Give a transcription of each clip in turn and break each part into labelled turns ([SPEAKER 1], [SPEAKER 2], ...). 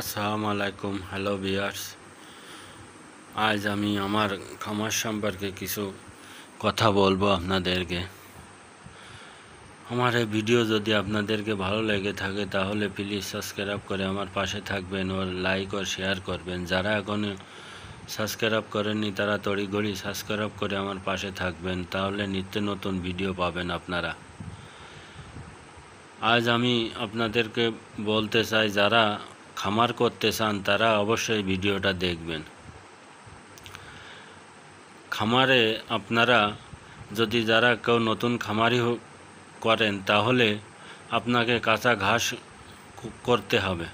[SPEAKER 1] আসসালামু আলাইকুম, হ্যালো বিয়ার্স আজ আমি আমার খামার সম্পর্কে কিছু কথা বলব আপনাদেরকে। আমার এই ভিডিও যদি আপনাদেরকে ভালো লেগে থাকে, তাহলে প্লিজ সাবস্ক্রাইব করে আমার পাশে থাকবেন ও লাইক ও শেয়ার করবেন। যারা এখনও সাবস্ক্রাইব করেননি, তারা তড়িঘড়ি সাবস্ক্রাইব করে আমার পাশে থাকবেন, তাহলে নিত্য নতুন ভিডিও পাবেন আপনারা। আজ আমি আপনাদেরকে বলতে চাই, যারা খামার করতে চান, তারা অবশ্যই ভিডিওটা দেখবেন। খামারে আপনারা যদি যারা কেউ নতুন খামারি করেন, তাহলে আপনাকে কাঁচা ঘাস করতে হবে।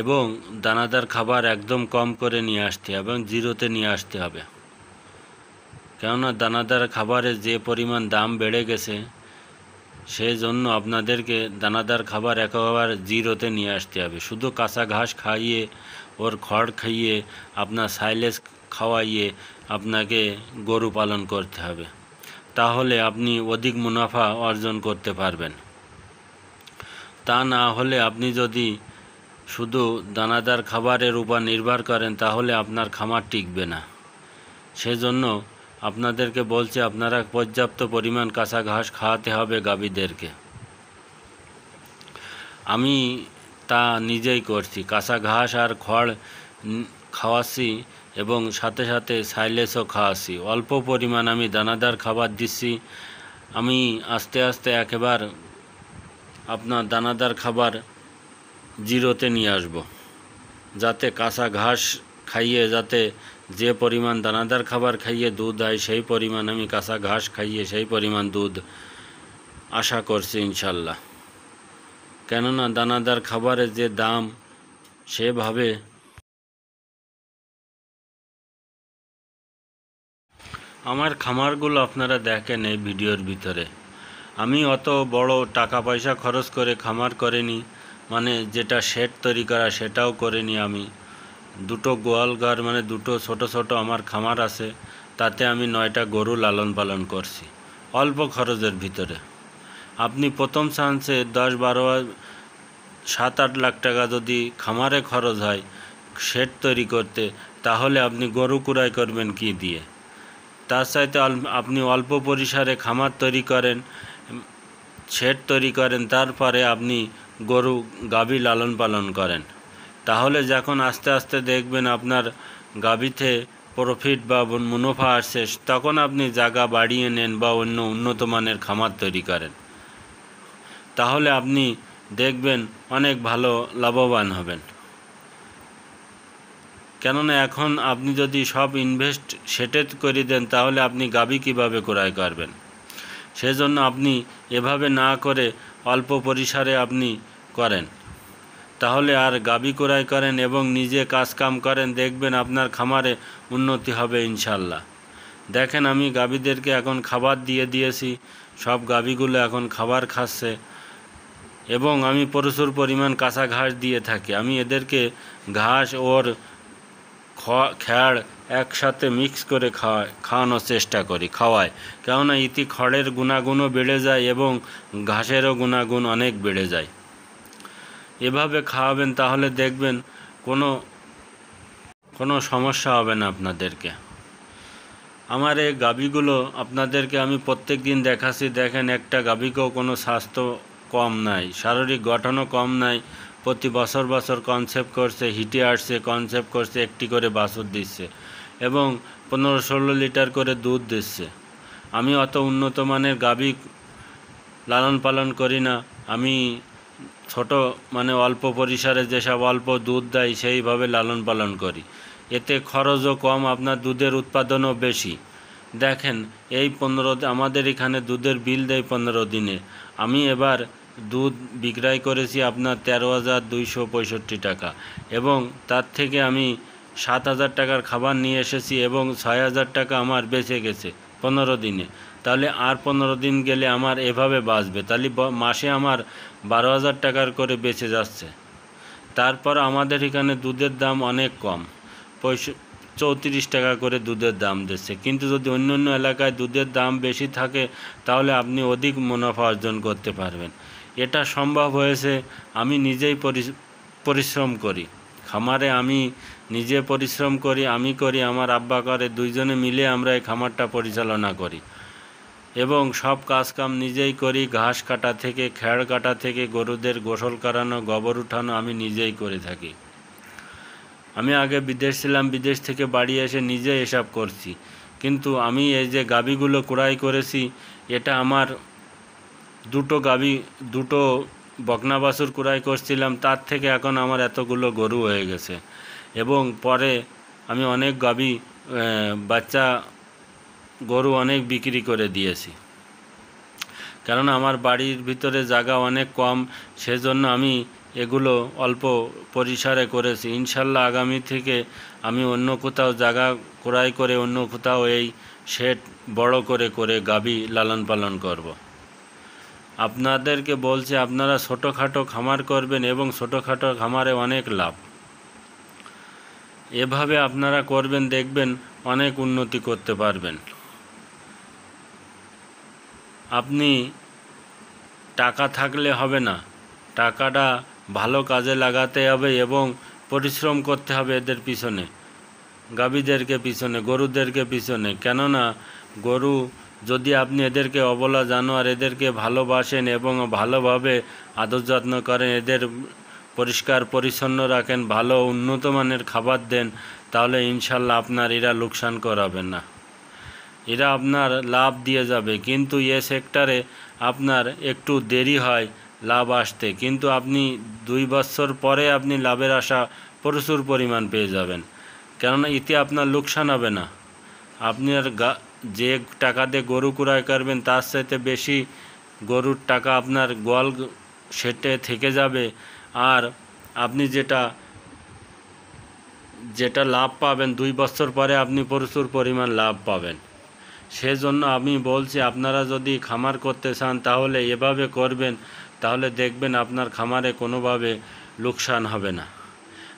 [SPEAKER 1] এবং দানাদার খাবার একদম কম করে নিয়ে আসতে হবে এবং জিরোতে নিয়ে আসতে হবে। কেননা দানাদার খাবারের যে পরিমাণ দাম বেড়ে গেছে সেই জন্য আপনাদেরকে দানাদার খাবার একেবারে জিরোতে নিয়ে আসতে হবে। শুধু কাঁচা ঘাস খাইয়ে, ওর খড় খাইয়ে, আপনার সাইলেজ খাওয়াইয়ে আপনাকে গরু পালন করতে হবে। তাহলে আপনি অধিক মুনাফা অর্জন করতে পারবেন। তা না হলে আপনি যদি শুধু দানাদার খাবারের উপর নির্ভর করেন, তাহলে আপনার খামার টিকবে না। সেজন্য আপনাদেরকে বলছি, আপনারা পর্যাপ্ত পরিমাণ কাঁচা ঘাস খাওয়াতে হবে গাভীদেরকে। আমি তা নিজেই করছি। কাঁচা ঘাস আর খড় খাওয়াচ্ছি এবং সাথে সাথে সাইলেসও খাওয়াচ্ছি। অল্প পরিমাণ আমি দানাদার খাবার দিচ্ছি। আমি আস্তে আস্তে একেবার আপনার দানাদার খাবার জিরোতে নিয়ে আসব। যাতে কাঁচা ঘাস খাইয়ে যাতে যে পরিমাণ দানাদার খাবার খাইয়ে দুধ হয় সেই পরিমাণ আমি কাঁচা ঘাস খাইয়ে সেই পরিমাণ দুধ আশা করছি ইনশাল্লাহ। কেননা দানাদার খাবারের যে দাম, সেভাবে আমার খামারগুলো আপনারা দেখেন এই ভিডিওর ভিতরে। আমি অত বড় টাকা পয়সা খরচ করে খামার করিনি মানে যেটা শেড তৈরি করা সেটাও করিনি আমি। দুটো গোয়াল ঘর মানে দুটো ছোট ছোট আমার খামার আছে, তাতে আমি নয়টা গরু লালন পালন করছি, অল্প খরচের ভিতরে। আপনি প্রথম চান্সে দশ বারো, সাত আট লাখ টাকা যদি খামারে খরচ হয় শেড তৈরি করতে, তাহলে আপনি গরু কুড়াই করবেন কি দিয়ে? তার চাইতে আপনি অল্প পরিসরে খামার তৈরি করেন শেড তৈরি করেন, তারপরে আপনি গরু, গাভী লালন পালন করেন। তাহলে যখন আস্তে আস্তে দেখবেন আপনার গাভীতে প্রফিট বা মুনাফা আসছে, তখন আপনি জায়গা বাড়িয়ে নেন বা অন্য উন্নত মানের খামার তৈরি করেন। তাহলে আপনি দেখবেন অনেক ভালো লাভবান হবেন। কেননা এখন আপনি যদি সব ইনভেস্ট সেটে করে দেন, তাহলে আপনি গাবি কীভাবে ক্রয় করবেন? সেজন্য আপনি এভাবে না করে অল্প পরিসরে আপনি করেন। তাহলে আর গাবি ক্রয় করেন এবং নিজে কাজ কাম করেন, দেখবেন আপনার খামারে উন্নতি হবে ইনশাল্লাহ দেখেন আমি গাভীদেরকে এখন খাবার দিয়ে দিয়েছি, সব গাবিগুলো এখন খাবার খাচ্ছে এবং আমি প্রচুর পরিমাণ কাঁচা ঘাস দিয়ে থাকি। আমি এদেরকে ঘাস, ওর খ্যাড় একসাথে মিক্স করে খাওয়া, খাওয়ানোর চেষ্টা করি খাওয়ায় কেননা ইতি খড়ের গুণাগুণও বেড়ে যায় এবং ঘাসেরও গুণাগুণ অনেক বেড়ে যায়। এভাবে খাওয়াবেন তাহলে দেখবেন কোনো কোনো সমস্যা হবে না আপনাদেরকে। আমার এই গাভীগুলো আপনাদেরকে আমি প্রত্যেক দিন দেখাচ্ছি। দেখেন একটা গাভীকেও কোনো স্বাস্থ্য কম নাই, শারীরিক গঠনও কম নাই। প্রতি বছর বছর কনসেপ্ট করছে, হিটে আসছে কনসেপ্ট করছে, একটি করে বাছুর দিচ্ছে এবং পনেরো ষোলো লিটার করে দুধ দিচ্ছে। আমি অত উন্নত মানের গাভী লালন পালন করি না। আমি ছোট মানে অল্প পরিসরে যেসব অল্প দুধ দেয়, সেইভাবে লালন পালন করি। এতে খরচও কম, আপনার দুধের উৎপাদনও বেশি। দেখেন, এই পনেরো আমাদের এখানে দুধের বিল দেয় পনেরো দিনে। আমি এবার দুধ বিক্রয় করেছি আপনার তেরো হাজার দুইশো পঁয়ষট্টি টাকা এবং তার থেকে আমি সাত হাজার টাকার খাবার নিয়ে এসেছি এবং ছয় হাজার টাকা আমার বেঁচে গেছে পনেরো দিনে। তাহলে আর পনেরো দিন গেলে আমার এভাবে বাঁচবে। তাহলে মাসে আমার বারো হাজার টাকার করে বেঁচে যাচ্ছে। তারপর আমাদের এখানে দুধের দাম অনেক কম। পঁয়ষ- চৌত্রিশ টাকা করে দুধের দাম দিচ্ছে। কিন্তু যদি অন্য অন্য এলাকায় দুধের দাম বেশি থাকে, তাহলে আপনি অধিক মুনাফা অর্জন করতে পারবেন। এটা সম্ভব হয়েছে, আমি নিজেই পরি- পরিশ্রম করি। খামারে আমি নিজে পরিশ্রম করি, আমি করি, আমার আব্বা করে, দুইজনে মিলে আমরা এই খামারটা পরিচালনা করি। এবং সব কাজকাম নিজেই করি, ঘাস কাটা থেকে খ্যাড় কাটা থেকে, গরুদের গোসল করানো, গোবর উঠানো আমি নিজেই করে থাকি। আমি আগে বিদেশ ছিলাম, বিদেশ থেকে বাড়ি এসে নিজে এসব করছি। কিন্তু আমি এই যে গাবিগুলো ক্রয় করেছি, এটা আমার দুটো গাবি দুটো বকনা বাছুর ক্রয় করছিলাম, তার থেকে এখন আমার এতগুলো গরু হয়ে গেছে। এবং পরে আমি অনেক গাবি বাচ্চা গরু অনেক বিক্রি করে দিয়েছি। কারণ আমার বাড়ির ভিতরে জায়গা অনেক কম, সেজন্য আমি এগুলো অল্প পরিসরে করেছি। ইনশাল্লাহ আগামী থেকে আমি অন্য কোথাও জায়গা ক্রয় করে অন্য কোথাও এই শেড বড় করে করে গাবি লালন পালন করব। আপনাদেরকে বলছি, আপনারা ছোটোখাটো খামার করবেন এবং ছোটোখাটো খামারে অনেক লাভ। এভাবে আপনারা করবেন, দেখবেন অনেক উন্নতি করতে পারবেন। আপনি টাকা থাকলে হবে না। টাকাটা ভালো কাজে লাগাতে হবে এবং পরিশ্রম করতে হবে এদের পিছনে, গাভীদেরকে পিছনে, গরুদেরকে পিছনে। কেননা গরু যদি আপনি এদেরকে অবলা জানোয়ার, এদেরকে ভালোবাসেন এবং ভালোভাবে আদর যত্ন করেন, এদের পরিষ্কার পরিচ্ছন্ন রাখেন, ভালো উন্নত মানের খাবার দেন, তাহলে ইনশাল্লাহ আপনার এরা লোকসান করাবে না। এরা আপনার লাভ দিয়ে যাবে। কিন্তু এ সেক্টরে আপনার একটু দেরি হয় লাভ আসতে। কিন্তু আপনি দুই বছর পরে আপনি লাভের আশা প্রচুর পরিমাণ পেয়ে যাবেন। কেননা এতে আপনার লোকসান হবে না। আপনার গা, যে টাকা দিয়ে গরু ক্রয় করবেন, তার সাথে বেশি গরুর টাকা আপনার গোয়াল সেটে থেকে যাবে। আর আপনি যেটা যেটা লাভ পাবেন, দুই বছর পরে আপনি প্রচুর পরিমাণ লাভ পাবেন। সেজন্য আমি বলছি, আপনারা যদি খামার করতে চান, তাহলে এভাবে করবেন, তাহলে দেখবেন আপনার খামারে কোনোভাবে লোকসান হবে না।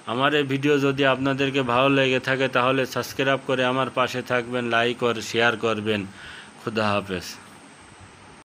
[SPEAKER 1] আমার এই ভিডিও যদি আপনাদেরকে ভালো লেগে থাকে, তাহলে সাবস্ক্রাইব করে আমার পাশে থাকবেন, লাইক আর শেয়ার করবেন। খুদা হাফেজ।